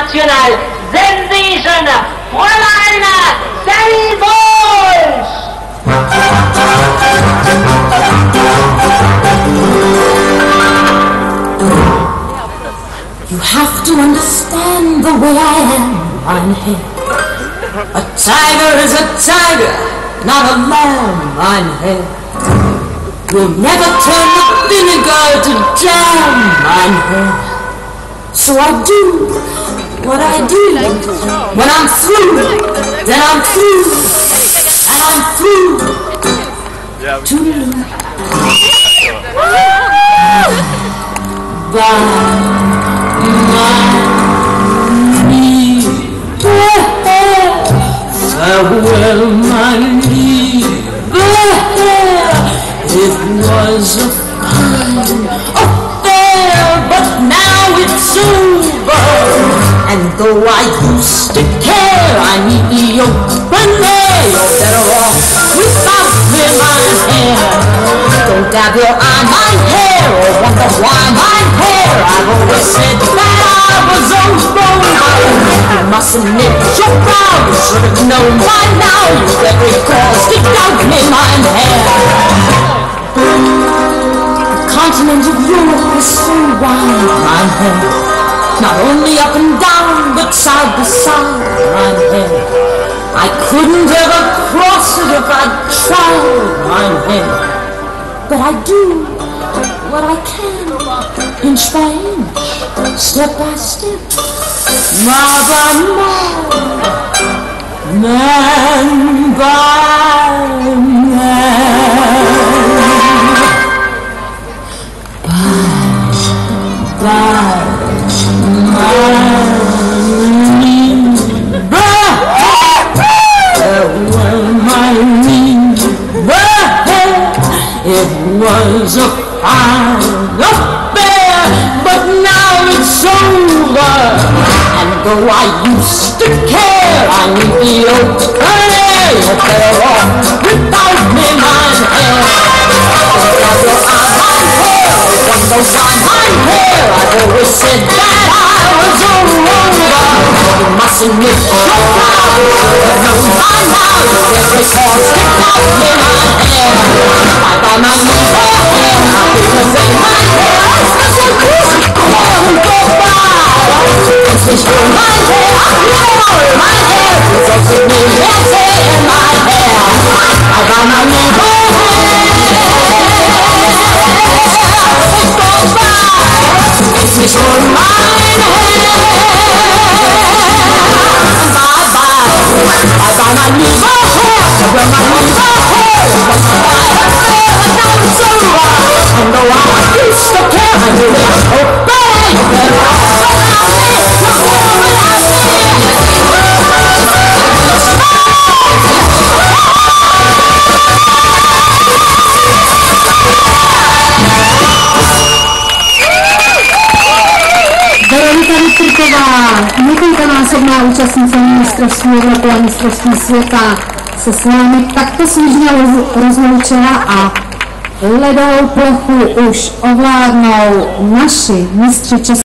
National Sensation Fräulein Sally! You have to understand the way I am, Einhell. A tiger is a tiger, not a lamb, Einhell. You'll never turn the vinegar to jam, Einhell. So I do what I do. When I'm through, then I'm through. And I'm through. Toodaloo. Bye. Farewell, my. Though I used to care, I need the open air. You're better off without me, my hair. Don't dab your eye, my hair, or wonder why my hair. I've always said that I was over. You mustn't knit your brow. You should have known by now. You every call stick out in my hair. The continent of Europe is so wide, my hair. Not only up and down, couldn't ever cross it if I tried, my hair. But I do what I can, inch by inch, step by step, mile by mile, man by man. It And though I used to care, I need the open air. You're better off without me, my hair. Wonder why my hair? I've always said that I was a rover. You mustn't miss your crowd. Rytrková, několikanásobná účastnice mistrovství Evropy a mistrovství světa, se s námi takto svížně roz- rozloučila a ledovou plochu už ovládnou naši mistři České